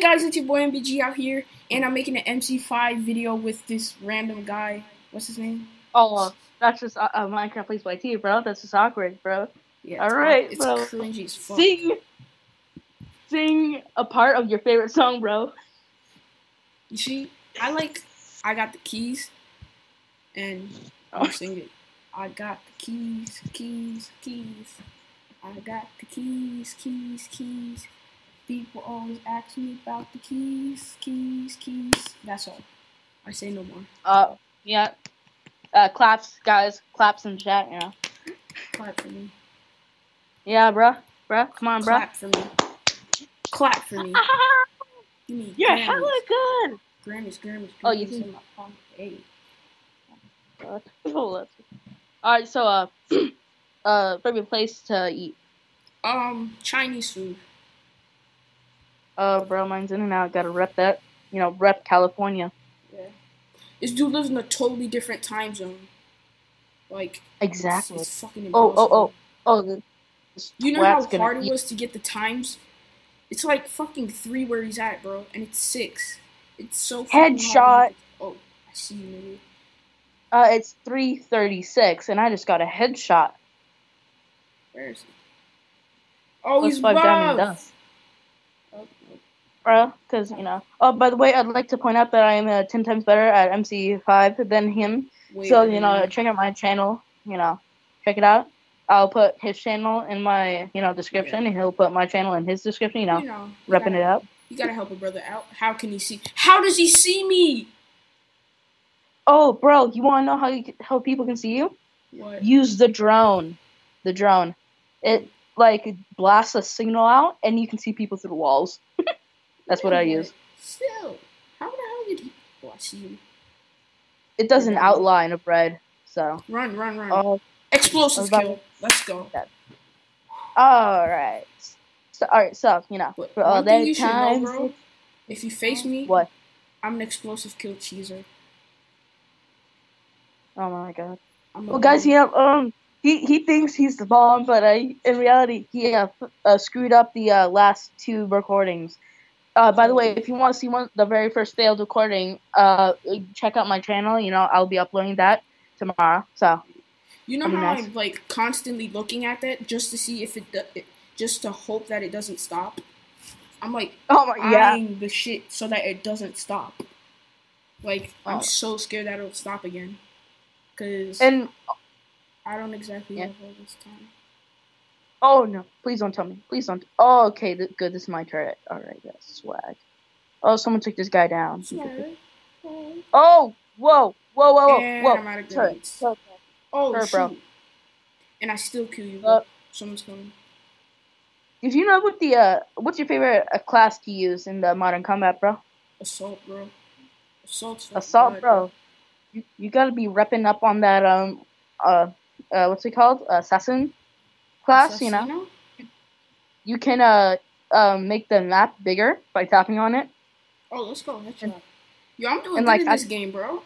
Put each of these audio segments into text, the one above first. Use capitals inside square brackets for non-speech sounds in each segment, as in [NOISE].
guys, it's your boy MBG out here, and I'm making an MC5 video with this random guy. What's his name? Oh, uh, that's just uh, uh, Minecraft Plays YT, bro. That's just awkward, bro. Yeah, All right, it's, bro. cringy as fuck. Sing, sing a part of your favorite song, bro. You see, I like, I got the keys, and I'm [LAUGHS] singing. I got the keys, keys, keys. I got the keys, keys, keys. People always ask me about the keys, keys, keys. That's all. I say no more. Uh, yeah. Uh, claps, guys. Claps in chat, you know. Clap for me. Yeah, bro. Bro, come on, bro. Clap for me. Clap for me. [LAUGHS] Give me You're Grammys. hella good. Grammys, Grammys, Grammys Oh, you think- my pocket. Hey. [LAUGHS] All right, so uh, [CLEARS THROAT] uh, favorite place to eat. Um, Chinese food. Uh, bro, mine's in and out. Gotta rep that. You know, rep California. Yeah. This dude lives in a totally different time zone. Like, Exactly. it's fucking Oh, impossible. oh, oh, oh. this You know how hard it was to get the times? It's like fucking three where he's at, bro, and it's six. It's so fucking Headshot. Oh, I see you, nigga. Uh, it's three thirty-six, and I just got a headshot. Where is he? Oh, Plus he's five diamond dust. Bro, because you know. Oh, by the way, I'd like to point out that I am uh, ten times better at MC5 than him. wait, so you know, check out my channel. You know, check it out. I'll put his channel in my you know description, and he'll put my channel in his description. You know, you know, you repping gotta- it up. You gotta help a brother out. How can he see? How does he see me? Oh, bro, you want to know how you, how people can see you? What? Use the drone. The drone. It like blasts a signal out, and you can see people through the walls. That's what I use. Still, how the hell did he? See you. It does an Yeah. outline of red. So, Run, run, run. oh, Explosive kill. Let's go. all right. So, all right. So, you know, But for all that know, time. bro, if you face me, What? I'm an explosive kill cheeser. Oh my god. Well, guys, know, um, he he thinks he's the bomb, but I, in reality, he uh, uh, screwed up the uh, last two recordings. Uh, by the way, if you want to see one, the very first failed recording, uh, check out my channel. You know, I'll be uploading that tomorrow. So, You know how nice. I'm like constantly looking at that just to see if it, do- it just to hope that it doesn't stop. I'm like oh my yeah, the shit so that it doesn't stop. Like Oh. I'm so scared that it'll stop again, cause and I don't exactly Yeah. have all this time. Oh no, please don't tell me, please don't. Oh, okay, th- good. This is my turret. All right, yes, swag. Oh, someone took this guy down. Sorry. Oh, whoa, whoa, whoa, whoa, And whoa. I'm out of Turret. turret. Oh shoot! bro. And I still kill you. Uh, Someone's coming. Did you know what the uh, what's your favorite uh, class to use in the Modern Combat, bro? Assault, bro. Assault's Assault, good, bro. You, you gotta be repping up on that um uh uh what's it called assassin class. You know, you can uh um make the map bigger by tapping on it Oh, let's go. Headshot. Yo, I'm doing and, like, in I- this game, bro.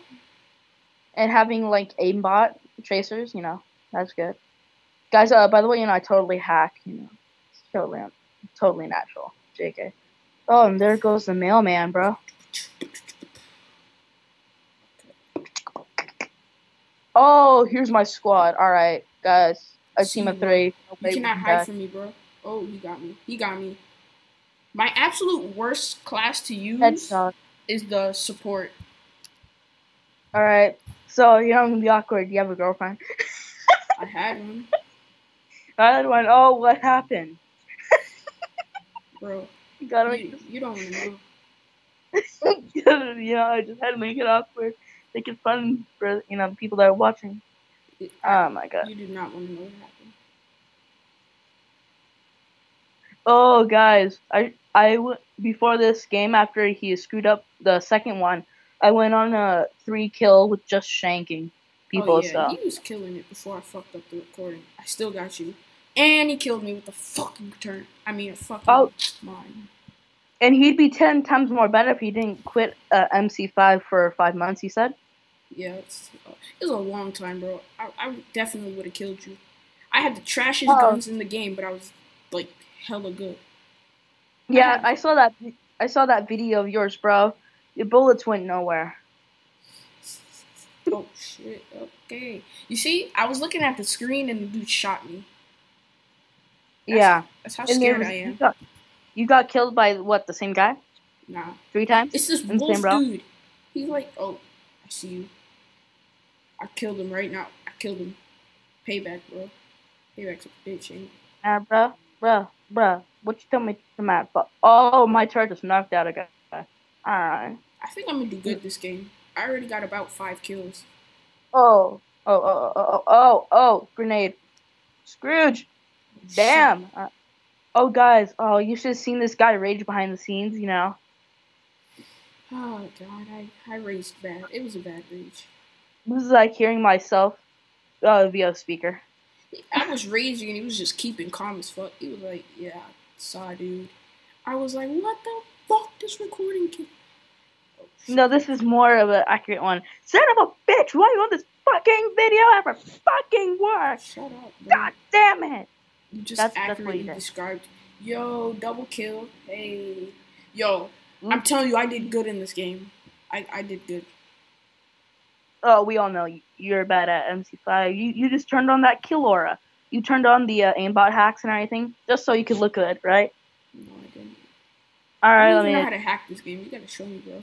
and having like aimbot tracers. You know, that's good. Guys, uh, by the way, you know I totally hack. You know, it's totally totally natural. Jk. Oh, and there goes the mailman, bro. Oh, here's my squad. All right, guys, a team of three. You cannot hide from me, bro. Oh, he got me. He got me. My absolute worst class to use Headshot. is the support. All right. So you're not gonna be awkward. You have a girlfriend. [LAUGHS] I had one, [LAUGHS] I had one. Oh, what happened? [LAUGHS] bro. You gotta make. You, you don't know. you know, I just had to make it awkward. Make it fun for you know the people that are watching. Oh my god. You do not want to know what happened. Oh guys, I I w- before this game after he screwed up the second one, I went on a three kill with just shanking people. oh yeah, So he was killing it before I fucked up the recording. I still got you, and he killed me with a fucking turn. I mean, a fucking Oh. mine. and he'd be ten times more better if he didn't quit uh, MC5 for five months. He said. Yeah, it's, it was a long time, bro. I, I definitely would have killed you. I had the trashiest Oh. guns in the game, but I was like hella good. Yeah, had- I saw that. I saw that video of yours, bro. Your bullets went nowhere. Oh shit. Okay. You see, I was looking at the screen and the dude shot me. That's, yeah. That's how And scared was- I You am. got, you got killed by what? The same guy? Nah. Three times? It's this wolf bro. dude. He's like, oh, I see you. I killed him right now. I killed him. Payback, bro. Payback's a bitch, ain't it? Ah, Bro. Bro. bruh. What you tell me to Matt? But oh, my turret just knocked out a guy. Alright. I think I'm gonna do good this game. I already got about five kills. Oh, oh, oh, oh, oh, oh, oh, grenade. Scrooge. Damn. Uh, oh, guys. Oh, you should have seen this guy rage behind the scenes. You know. Oh god, I I raged bad. It was a bad rage. This is like hearing myself uh, via speaker. I was raging and he was just keeping calm as fuck. He was like, "Yeah, saw dude." I was like, "What the fuck? This recording can." Oh. No, this is more of an accurate one. Son of a bitch! Why are you on this fucking video ever fucking work? Shut up, bro. God damn it! You just That's- accurately described. Yo, double kill. Hey, yo. I'm telling you, I did good in this game. I I did good. Oh, we all know you- you're bad at MC5. You you just turned on that kill aura. You turned on the uh, aimbot hacks and everything just so you could look good, right? No, I didn't. All I don't let even know how me to hack this game. You gotta show me, bro.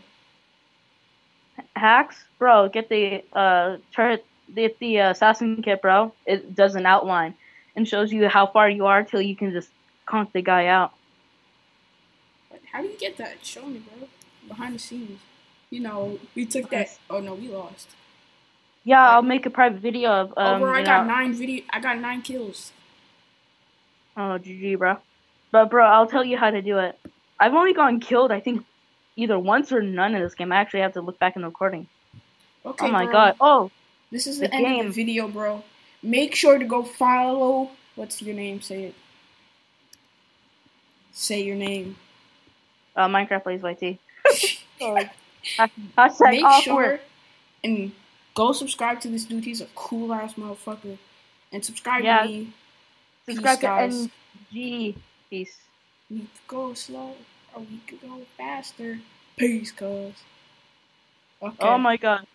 hacks, bro. Get the uh turret, get the uh, assassin kit, bro. It does an outline and shows you how far you are till you can just conk the guy out. How do you get that? Show me, bro. Behind the scenes. You know, we took that. Oh no, we lost. Yeah, I'll make a private video of um. oh, bro, I got know- nine video. I got nine kills. Oh, GG, bro. But bro, I'll tell you how to do it. I've only gotten killed, I think, either once or none in this game. I actually have to look back in the recording. Okay. oh my bro. god. Oh, This is the, The end of the video, bro. Make sure to go follow. What's your name? Say it. Say your name. Uh, Minecraft plays YT. [LAUGHS] Oh, Hashtag Make awkward. sure and go subscribe to this dude. He's a cool ass motherfucker. And subscribe Yeah. to me. Subscribe Peace, to NG. Peace. We could go slow or we could go faster. Peace, cuz. Okay. Oh my god.